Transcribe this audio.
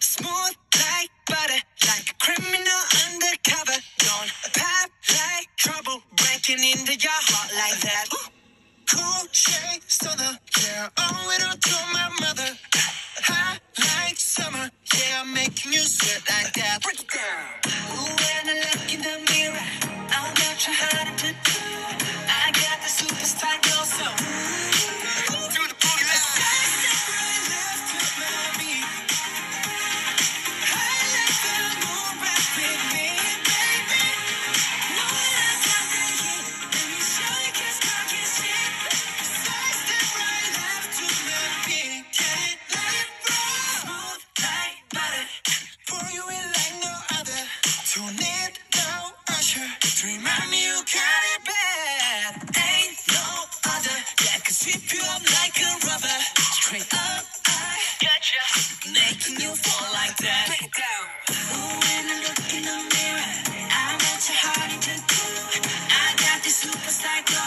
Smooth like butter, like a criminal undercover. Don't pop like trouble, breaking into your heart like that. Cool shade stunner, yeah, owe it all to my mother. Hot like summer, yeah, I'm making you sweat like that. Break it down. Ooh, when I look in the mirror, I'm not your Damn, you got it bad. Ain't no other Yeah, can sweep you up like a rubber. Straight up, I got you, making you fall like that. Down. Ooh, when I look in the mirror, I'm your heart into two. I got this.